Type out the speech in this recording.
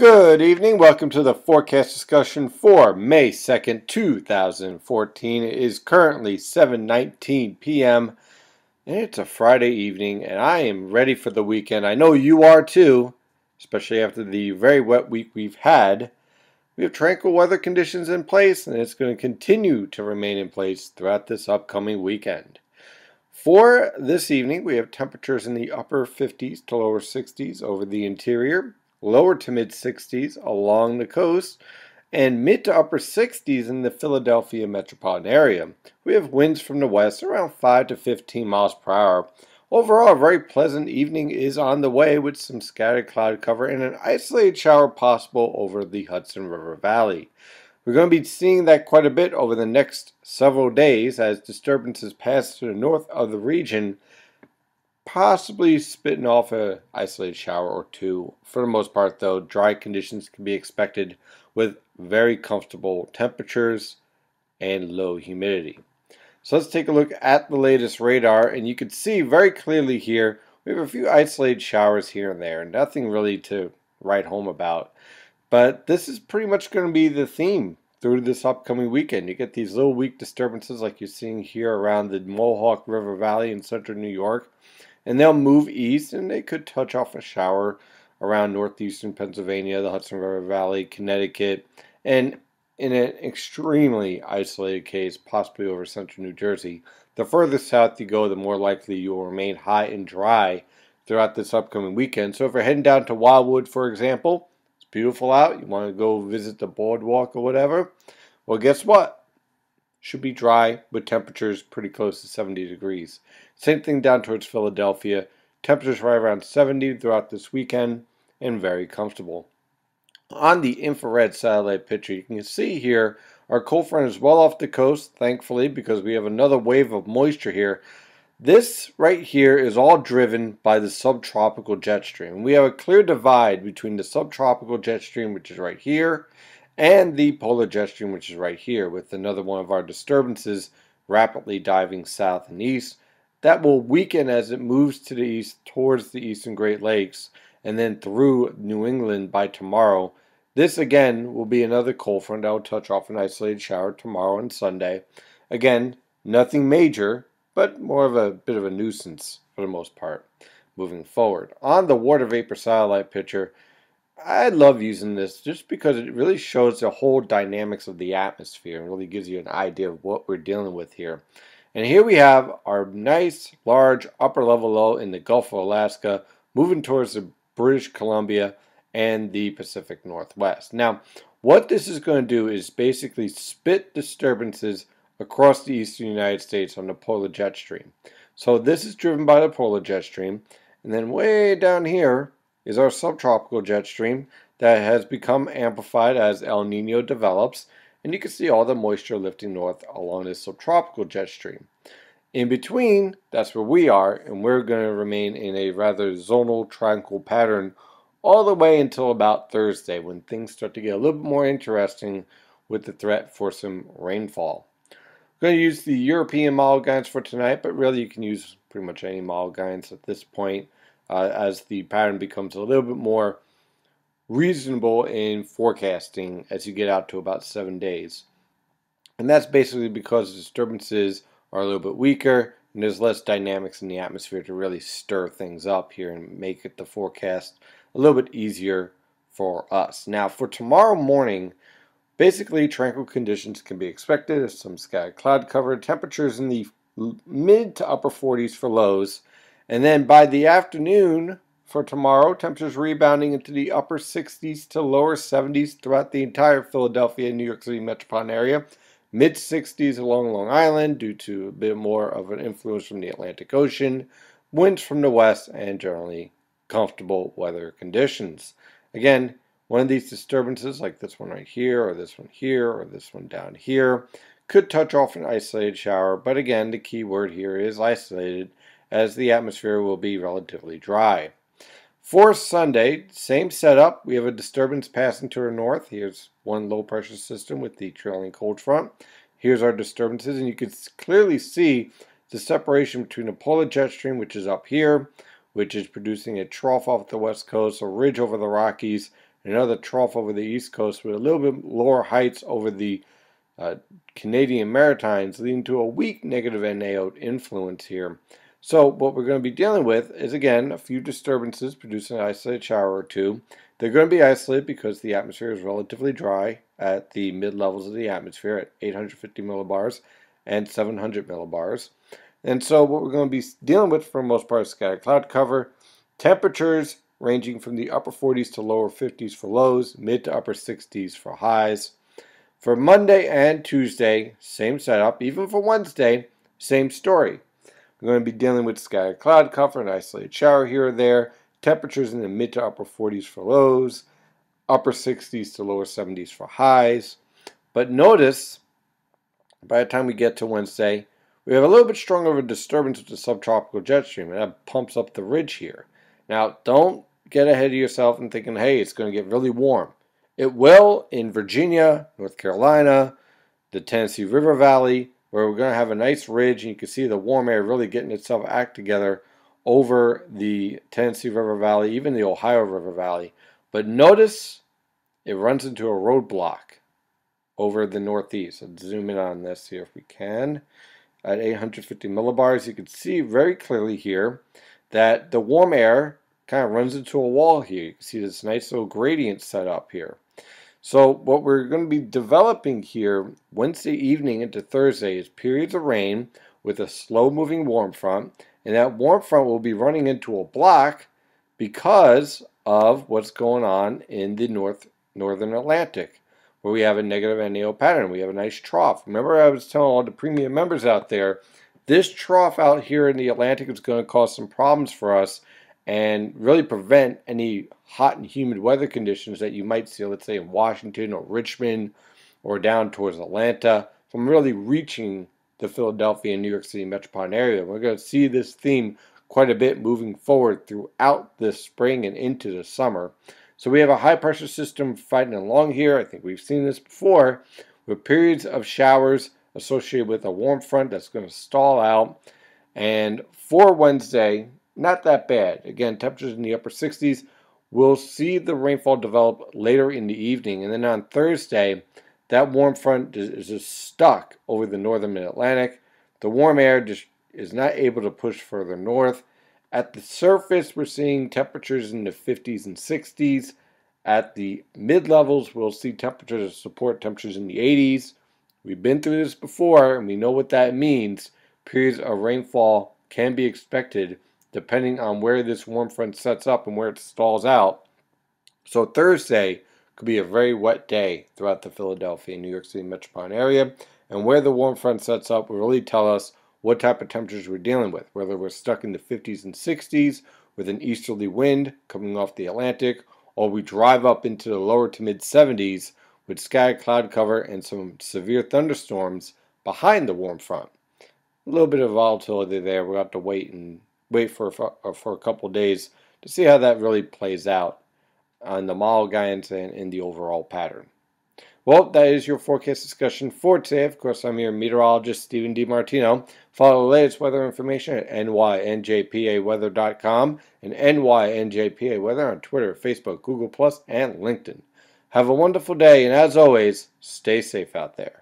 Good evening. Welcome to the forecast discussion for May 2nd, 2014. It is currently 7:19 p.m. and it's a Friday evening and I am ready for the weekend. I know you are too, especially after the very wet week we've had. We have tranquil weather conditions in place and it's going to continue to remain in place throughout this upcoming weekend. For this evening, we have temperatures in the upper 50s to lower 60s over the interior lower to mid 60s along the coast, and mid to upper 60s in the Philadelphia metropolitan area. We have winds from the west around 5 to 15 miles per hour. Overall, a very pleasant evening is on the way with some scattered cloud cover and an isolated shower possible over the Hudson River Valley. We're going to be seeing that quite a bit over the next several days as disturbances pass to the north of the region possibly spitting off a isolated shower or two. For the most part, though, dry conditions can be expected with very comfortable temperatures and low humidity. So let's take a look at the latest radar, and you can see very clearly here we have a few isolated showers here and there, nothing really to write home about. But this is pretty much going to be the theme through this upcoming weekend. You get these little weak disturbances like you're seeing here around the Mohawk River Valley in central New York and they'll move east and they could touch off a shower around northeastern Pennsylvania, the Hudson River Valley, Connecticut, and in an extremely isolated case, possibly over central New Jersey. The further south you go, the more likely you will remain high and dry throughout this upcoming weekend. So if you're heading down to Wildwood, for example, it's beautiful out, you want to go visit the boardwalk or whatever, well, guess what? should be dry with temperatures pretty close to 70 degrees. Same thing down towards Philadelphia. Temperatures right around 70 throughout this weekend and very comfortable. On the infrared satellite picture, you can see here our cold front is well off the coast, thankfully, because we have another wave of moisture here. This right here is all driven by the subtropical jet stream. We have a clear divide between the subtropical jet stream, which is right here, and the polar jet stream, which is right here, with another one of our disturbances rapidly diving south and east. That will weaken as it moves to the east towards the eastern Great Lakes and then through New England by tomorrow. This again will be another cold front that will touch off an isolated shower tomorrow and Sunday. Again, nothing major, but more of a bit of a nuisance for the most part moving forward. On the water vapor satellite picture, I love using this just because it really shows the whole dynamics of the atmosphere and really gives you an idea of what we're dealing with here. And here we have our nice, large, upper level low in the Gulf of Alaska moving towards the British Columbia and the Pacific Northwest. Now, what this is going to do is basically spit disturbances across the eastern United States on the polar jet stream. So this is driven by the polar jet stream. And then way down here, is our subtropical jet stream that has become amplified as El Nino develops, and you can see all the moisture lifting north along this subtropical jet stream. In between, that's where we are, and we're going to remain in a rather zonal tranquil pattern all the way until about Thursday when things start to get a little bit more interesting with the threat for some rainfall. I'm going to use the European model guidance for tonight, but really you can use pretty much any model guidance at this point uh, as the pattern becomes a little bit more reasonable in forecasting as you get out to about seven days. And that's basically because disturbances are a little bit weaker and there's less dynamics in the atmosphere to really stir things up here and make it the forecast a little bit easier for us. Now for tomorrow morning, basically tranquil conditions can be expected. Some scattered cloud cover, temperatures in the mid to upper 40s for lows and then by the afternoon for tomorrow, temperatures rebounding into the upper 60s to lower 70s throughout the entire Philadelphia and New York City metropolitan area. Mid 60s along Long Island due to a bit more of an influence from the Atlantic Ocean. Winds from the west and generally comfortable weather conditions. Again, one of these disturbances, like this one right here, or this one here, or this one down here, could touch off an isolated shower, but again, the key word here is isolated as the atmosphere will be relatively dry. For Sunday, same setup. We have a disturbance passing to our north. Here's one low pressure system with the trailing cold front. Here's our disturbances, and you can clearly see the separation between the polar jet stream, which is up here, which is producing a trough off the west coast, a ridge over the Rockies, another trough over the east coast with a little bit lower heights over the uh, Canadian Maritimes, leading to a weak negative NAO influence here. So what we're going to be dealing with is, again, a few disturbances producing an isolated shower or two. They're going to be isolated because the atmosphere is relatively dry at the mid-levels of the atmosphere at 850 millibars and 700 millibars. And so what we're going to be dealing with for most part is scattered cloud cover. Temperatures ranging from the upper 40s to lower 50s for lows, mid to upper 60s for highs. For Monday and Tuesday, same setup. Even for Wednesday, same story. We're going to be dealing with scattered cloud cover, an isolated shower here or there. Temperatures in the mid to upper 40s for lows, upper 60s to lower 70s for highs. But notice, by the time we get to Wednesday, we have a little bit stronger of a disturbance with the subtropical jet stream, and that pumps up the ridge here. Now, don't get ahead of yourself and thinking, hey, it's going to get really warm. It will in Virginia, North Carolina, the Tennessee River Valley, where we're going to have a nice ridge, and you can see the warm air really getting itself act together over the Tennessee River Valley, even the Ohio River Valley. But notice it runs into a roadblock over the northeast. Let's zoom in on this here if we can. At 850 millibars, you can see very clearly here that the warm air kind of runs into a wall here. You can see this nice little gradient set up here. So what we're going to be developing here Wednesday evening into Thursday is periods of rain with a slow moving warm front and that warm front will be running into a block because of what's going on in the north northern Atlantic where we have a negative NAO pattern. We have a nice trough. Remember I was telling all the premium members out there this trough out here in the Atlantic is going to cause some problems for us and really prevent any hot and humid weather conditions that you might see, let's say, in Washington or Richmond or down towards Atlanta from really reaching the Philadelphia and New York City metropolitan area. We're going to see this theme quite a bit moving forward throughout the spring and into the summer. So we have a high pressure system fighting along here. I think we've seen this before with periods of showers associated with a warm front that's going to stall out. And for Wednesday, not that bad. Again, temperatures in the upper 60s. We'll see the rainfall develop later in the evening. And then on Thursday, that warm front is just stuck over the northern mid-Atlantic. The warm air just is not able to push further north. At the surface, we're seeing temperatures in the 50s and 60s. At the mid-levels, we'll see temperatures support temperatures in the 80s. We've been through this before, and we know what that means. Periods of rainfall can be expected depending on where this warm front sets up and where it stalls out. So Thursday could be a very wet day throughout the Philadelphia and New York City metropolitan area. And where the warm front sets up will really tell us what type of temperatures we're dealing with, whether we're stuck in the 50s and 60s with an easterly wind coming off the Atlantic, or we drive up into the lower to mid 70s with scattered cloud cover and some severe thunderstorms behind the warm front. A little bit of volatility there. We'll have to wait and wait for for, uh, for a couple days to see how that really plays out on the model guidance and in the overall pattern. Well, that is your forecast discussion for today. Of course, I'm your meteorologist, Stephen DiMartino. Follow the latest weather information at nynjpaweather.com and nynjpaweather on Twitter, Facebook, Google, and LinkedIn. Have a wonderful day, and as always, stay safe out there.